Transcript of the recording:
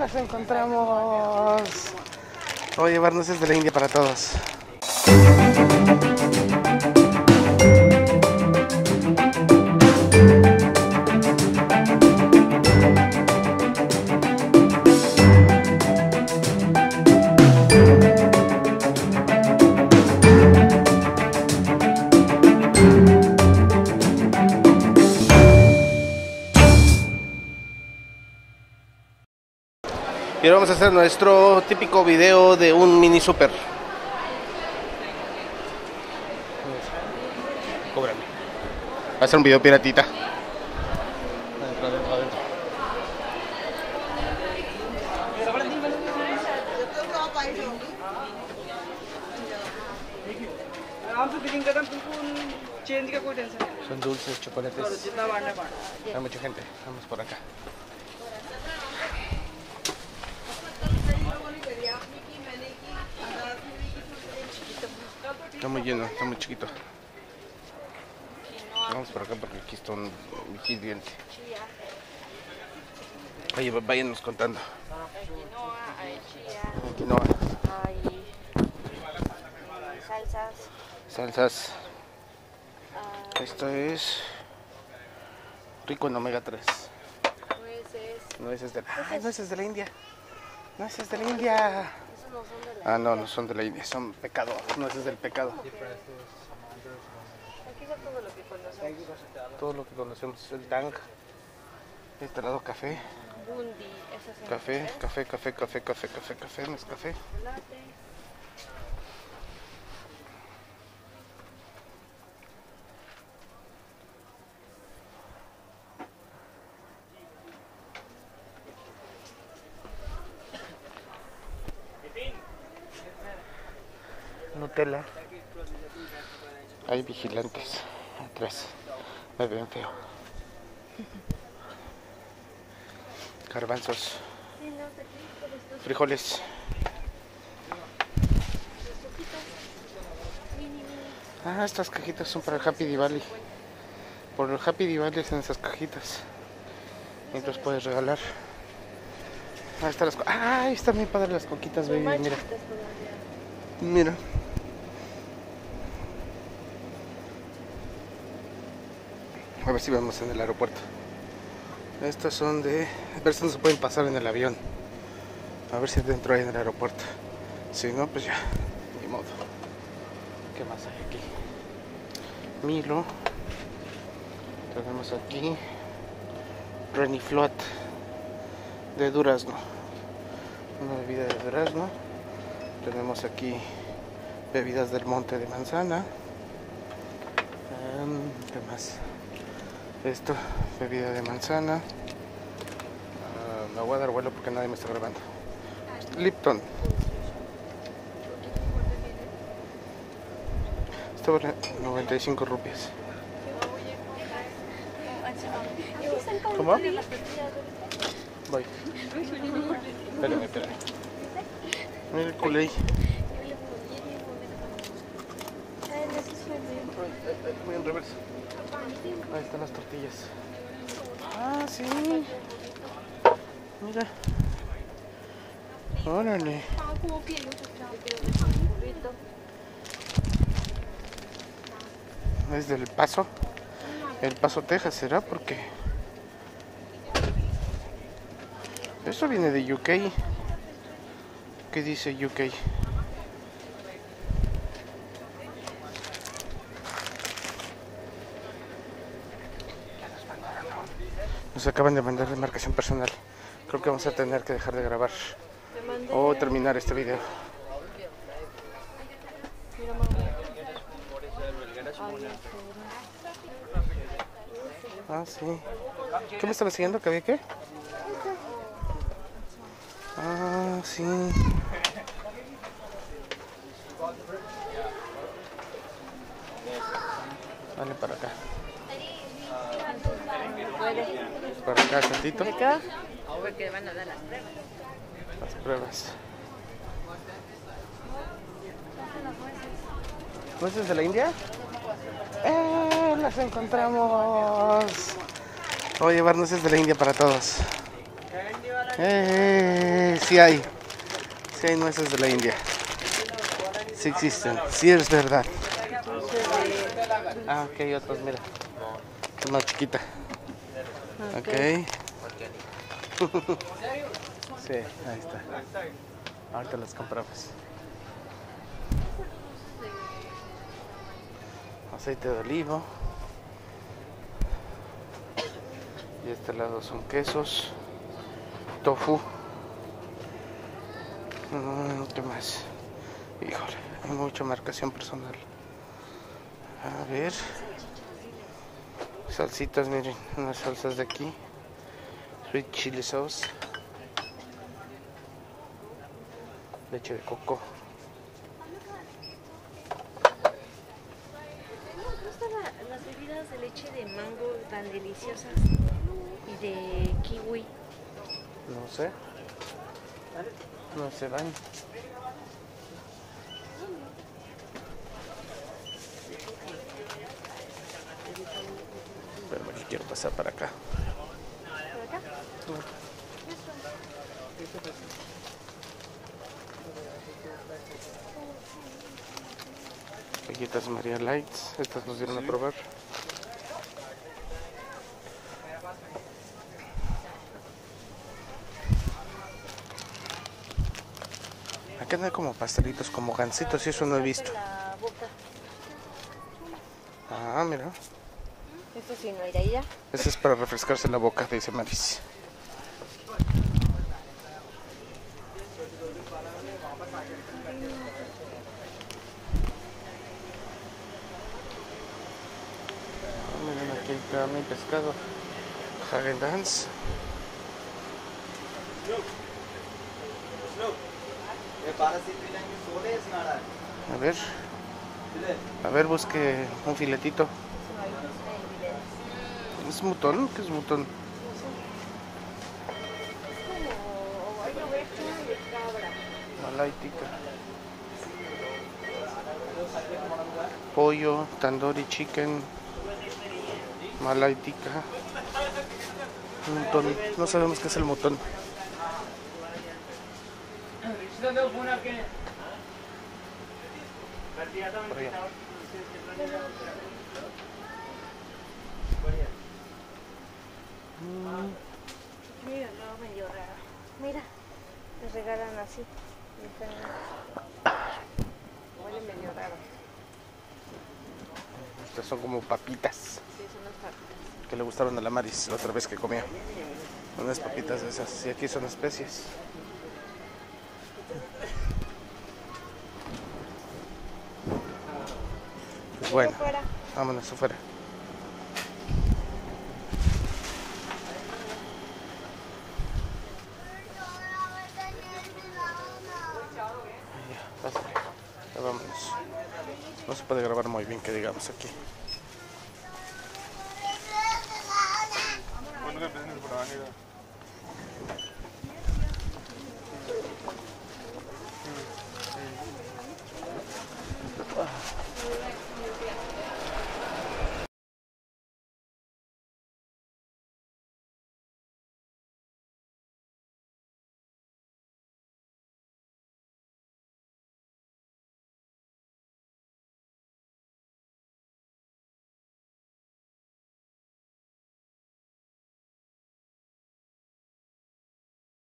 las encontramos. Voy a llevar nueces de la India para todos. Pero vamos a hacer nuestro típico video de un mini super. Cóbrame. Va a ser un video piratita. Adentro, adentro, adentro. Son dulces, chocolates. Hay mucha gente. Vamos por acá. Está muy lleno, está muy chiquito. Vamos por acá porque aquí está un vigilante. Oye, váyanos contando. quinoa, hay chía, hay salsas, salsas. ah, Esto es rico en omega 3. nueces. Nueces de, ay, nueces de la India. Nueces de la India. No son de la... Ah, no, no son de la India, son pecado. Nueces del pecado. Aquí está todo lo que conocemos. Todo lo que conocemos, el dang. Este lado café, Bundi, café, café, café, café, café, café, café, no es café. chocolate. Nutella. Hay vigilantes atrás. Me ven feo. Garbanzos. Frijoles. Ah, estas cajitas son para el Happy Diwali. Por el Happy Diwali hacen esas cajitas. Y los puedes regalar. Ah, están las ah, ahí están padres las coquitas, baby. Mira. Mira. A ver si vamos en el aeropuerto. Estas son de... A ver si no se pueden pasar en el avión. A ver si dentro hay en el aeropuerto. Si no, pues ya. Ni modo. ¿Qué más hay aquí? Milo. Tenemos aquí... Reniflot. De durazno. Una bebida de durazno. Tenemos aquí bebidas del monte de manzana. Em, ¿Qué más? Esto, bebida de manzana. Ah, me voy a dar vuelo porque nadie me está grabando. Lipton. Esto vale 95 rupias. ¿Cómo? Voy. Espérame, espérame. Mira el culé. Voy en reversa. Ahí están las tortillas. Ah, sí. Mira. Órale. Es del Paso. El Paso, Texas, ¿será? Porque... Eso viene de UK. ¿Qué dice UK? Nos acaban de mandar demarcación personal. Creo que vamos a tener que dejar de grabar o terminar este video. Ah, sí. ¿Qué me estaba diciendo? ¿Que había qué? Ah, sí. Vale, para acá. Para acá, tantito. Acá, porque van a dar las pruebas. Las pruebas. ¿Nueces de la India? ¡Eh! Las encontramos. Voy a llevar nueces de la India para todos. Eh, sí hay. Sí hay nueces de la India. Sí existen. Sí es verdad. Ah, ok, hay otros, mira. Es más chiquita. Ok. sí, ahí está. Ahorita las compramos. Aceite de olivo. Y este lado son quesos. Tofu. Mm, ¿Qué más? Híjole, hay mucha marcación personal. A ver. Salsitas, miren, unas salsas de aquí. Sweet chili sauce. Leche de coco. ¿No gustan las bebidas de leche de mango tan deliciosas? Y de kiwi. No sé. No se van. Pero aquí quiero pasar para acá. ¿Por acá? Galletas María Lights. Estas nos dieron a probar. Acá no hay como pastelitos, como gancitos y eso no he visto. Ah, mira. Esto sí no irá ya. Este es para refrescarse la boca, dice Maris. Ah, Miren aquí hay carne pescado. Hagen Dance. A ver. A ver, busque un filetito. ¿Es mutón? ¿Qué es mutón? Tikka. Pollo, tandoori chicken, malay tikka. Mutón. No sabemos qué es el mutón. Por. Mira, no, medio raro. Mira, les regalan así. Huele medio raro. Estas son como papitas Sí, son las papitas. que le gustaron a la Maris la otra vez que comió. Unas papitas de esas. Y aquí son especies. Pues bueno, vámonos afuera. No se puede grabar muy bien que digamos aquí.